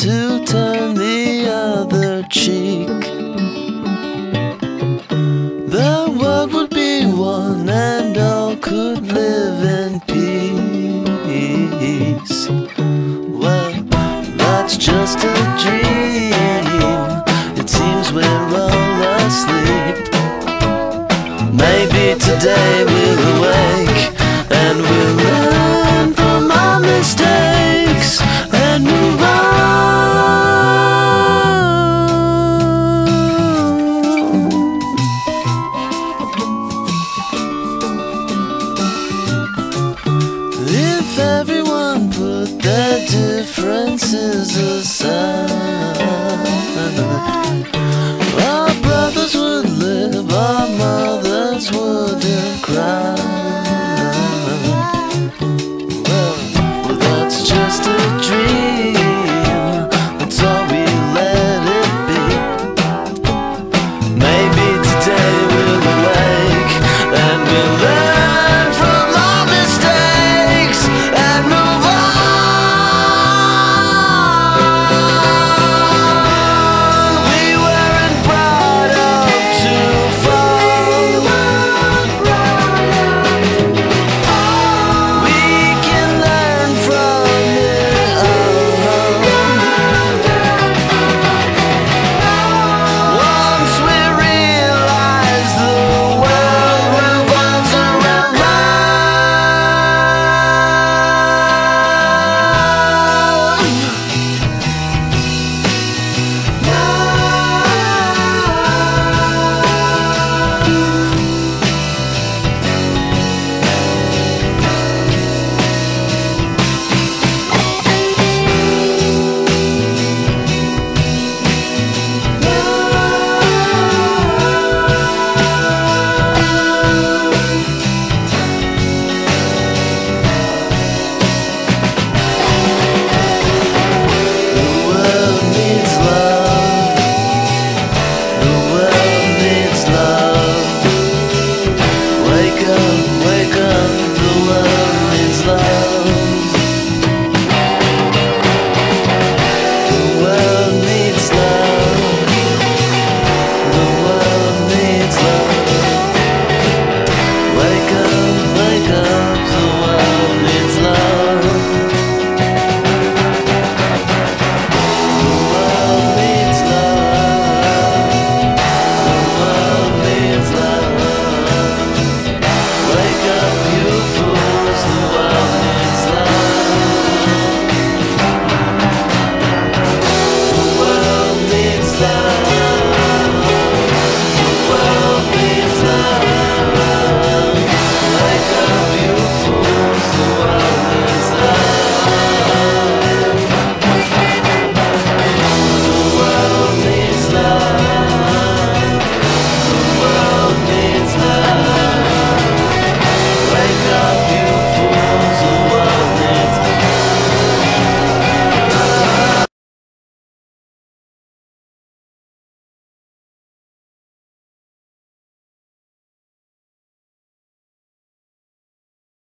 to turn the other cheek. The world would be one and all could live in peace. Well, that's just a dream. It seems we're all asleep. Maybe today If everyone, put their differences aside.